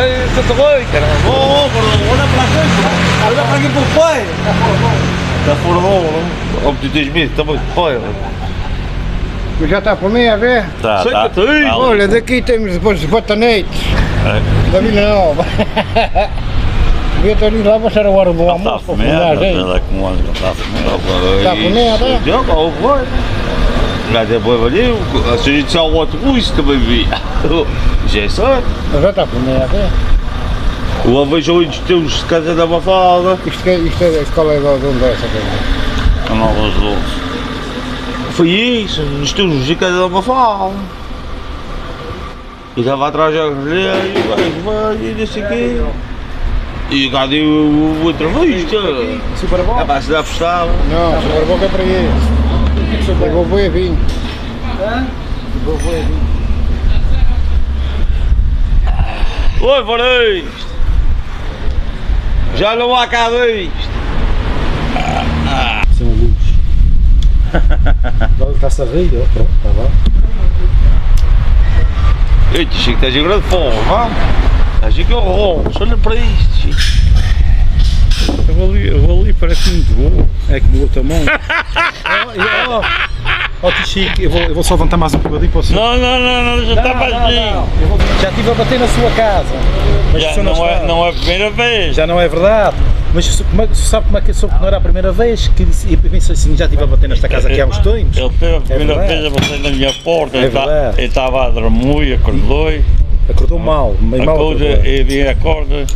soy yo te voy, caramba. No, gordo, olha pra cá, olha pra aqui pro pai. Tá formou, não? Homem de 2 muito já tá por mim vez? Tá, Sei tá. Olha, daqui temos depois batanetes é. da Vila Nova. Devia ter ido lá passar a hora do almoço para comer, gente. Está a comer, está a comer. Está a comer, está? É boi valeu. Se a gente só outro bus também vi. Já é. Mas já está por mim a ver? O avejo hoje tem os de casa da Mafalda. Isto, é- isto é a escola de onde é essa coisa? A. Foi isso, nos teus de casa da Mafalda. E estava atrás da grelha e gajo vai e não sei o quê. E cadê o, o entrevista? Super bom? A base da apostava. Não, super bom que é para isso. Pegou boi a vinho. Pegou a vinho. Oi, Variste! Já não há cá é um luxo. Agora está-se a rir, ó, pronto, está bom. Eita, Chico, estás em grande vá? Estás em que horror, olha para isto, Chico. Eu vou ali, eu vou ali parece muito bom. É que do outro mão. Ó, tio Chico, eu vou, eu vou só levantar mais um bocadinho para você. Não, não, não, não, já está baixinho. Já estive a bater na sua casa. Mas Já você não é, não é a primeira vez. Já não é verdade. Mas é, sabe como é que soube que não era a primeira vez? Que disse, e pensei assim, já estive a bater nesta casa aqui há uns tempos. Ele teve a primeira verdade. vez a bater na minha porta, É ele tá- ele estava a dormir, acordou, Acordou mal, meio mal. acordou. e acorda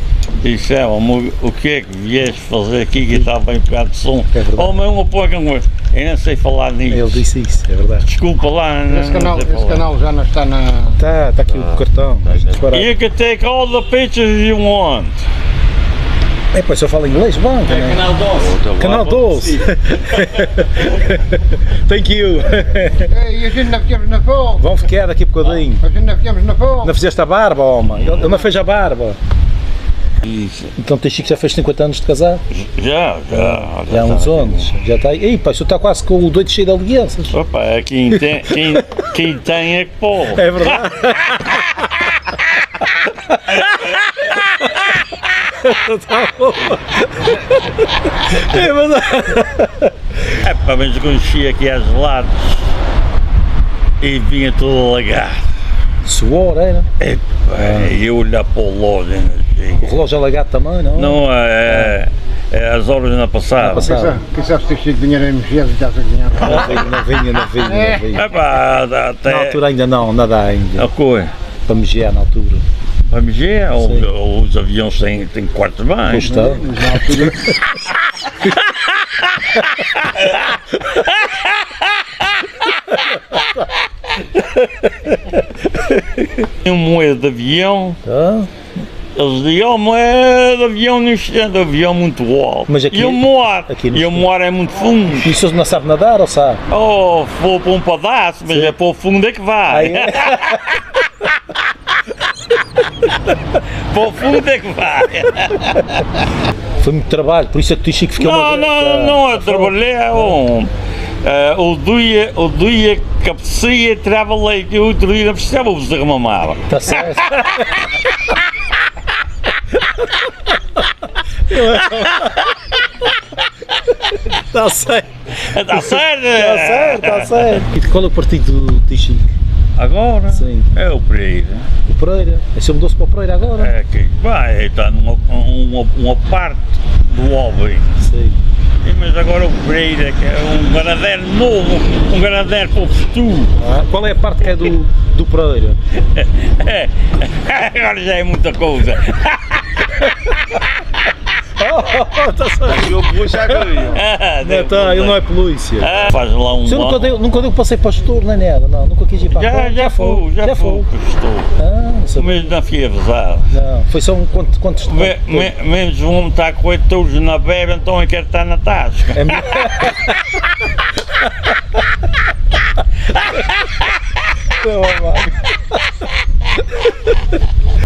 e disse, "É, "Amor, o que é que vieste fazer aqui que estava bem pegado de som? É verdade. Oh, meu, uma pouca coisa, eu não sei falar nisso. Ele disse isso, é verdade. Desculpa lá, não, Esse canal, não esse canal já não está na. Tá, tá aqui o cartão. Aí. You can take all the pictures you want. É, pois eu falo inglês, bom, né? Canal 12. Canal 12. Thank you. Ei, e a gente não ficamos na fome. Vão ficar daqui a bocadinho. A gente não ficamos na fome. Não fizeste a barba, homem. Ele não fez a barba. Isso. Então teu Chico já fez 50 anos de casado? Já, já. Já há uns anos. Já está aí. Ei, pá, isso está quase com o doido cheio de alianças. Opa, é quem tem, quem, quem tem é que pode. É verdade. Tá bom. É verdade. É, pá, mas quando cheguei aqui às lados e vinha tudo alagado. Suor, era? É, pá, eu olhar para o loja O relógio alagado também, não? Não, é, é, as horas ainda passaram. Não passaram. Quem sabe se tens tido dinheiro em Megias e estás a ganhar. Não vinha, não vinha, não vinha, não vinha. É pá, dá até. Na altura ainda não, nada ainda. A coisa. Para megiar na altura. Para me ver, ou, os aviões têm, têm quartos. Pois está. Mas na altura. Tem um moeda de avião, Tá? Eles dizem, oh, moeda de avião não está de avião muito alto. Mas aqui- e o mar, aqui e o mar é muito fundo. E o senhor não sabe nadar ou sabe? Oh, vou para um pedaço, mas é para o fundo é que vai. Ah, é? para o fundo é que vai. Foi muito trabalho, por isso é que o tio Chico ficou não, não, não, eu tá trabalhei. Um, eh, o dia, o dia que apetecia, e o outro dia não precisava, o bezerro mamava. Está certo. Está certo, Está certo? está certo, está certo. E qual é o partido do tio Chico? Agora Sim. é o Pereira. O Pereira. Esse mudou-se para o Pereira agora? É que vai, está numa uma, uma parte do homem. Sim. E, Mas agora o Pereira, que é um ganadeiro novo, um ganadeiro para o futuro. Ah, qual é a parte que é do, do Pereira? É, agora já é muita coisa. Está certo. Eu puxo agora. Não, tá, ele não é polícia. Ah, Faz lá um. Senhor nunca deu, nunca deu passeio para gestor, nem nada, não, nunca quis ir para a Já, já fui, já, foi. estou. Ah, não. Mas não fui avisado. Não, foi só um quanto, quantos Me- me- Menos vão estar com oito touros na bebe, então eu quero estar na tasca. É. Não, amado.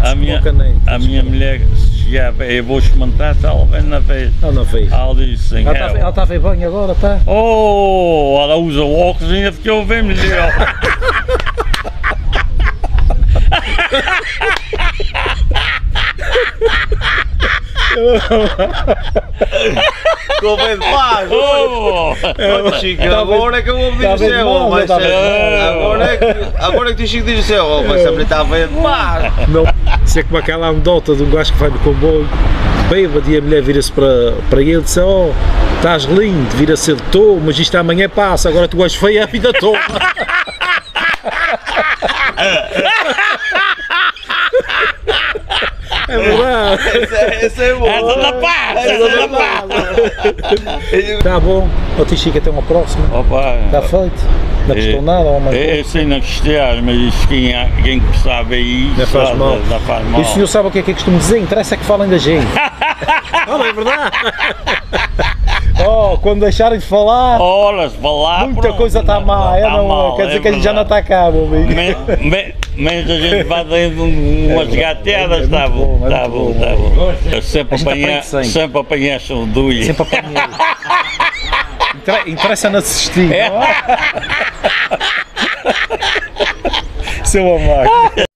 A minha, a minha mulher, já eu vou experimentar, se ela vem na vez. Não, não fez. Ela disse assim, Ela está ela tá a ver bem agora, tá? oh, ela usa óculos e ainda ficou bem melhor. Convém de paz. Oh, Olha, Chico, agora é que eu vou Tá dizer ser. bem Agora é que, agora é que o Chico diz o céu, oh, vai sempre estar bem de paz. Não, isso é como aquela anedota de um gajo que vai no comboio, bêbado, e a mulher vira-se para, para ele e diz: Oh, estás lindo, vira-se ele, estou, mas isto amanhã passa, agora tu és feio a vida toda. É verdade. Esse é, é bom. essa da paz, essa da paz. Está bom. Ó, tio Chico, até uma próxima. Opa, Está feito. Não custou nada, ó, mas. eu sei não gostar, mas quem, quem sabe aí Não faz mal. Não faz mal. E o senhor sabe o que é que eu costumo dizer? Interessa é que falem da gente. Não, é verdade. Oh, quando deixarem de falar, se falar, muita pronto, coisa está má. É, tá não, mal, quer dizer é que a gente já não está cá, meu amigo. Me- me- Menos a gente vai dando umas gateadas, é está muito bom, bom, é está bom, está é bom. Eu sempre A aprende sempre. sempre apanhar saudulha. Sempre apanhei. Inter- Interessa não assistir. É. Seu amor.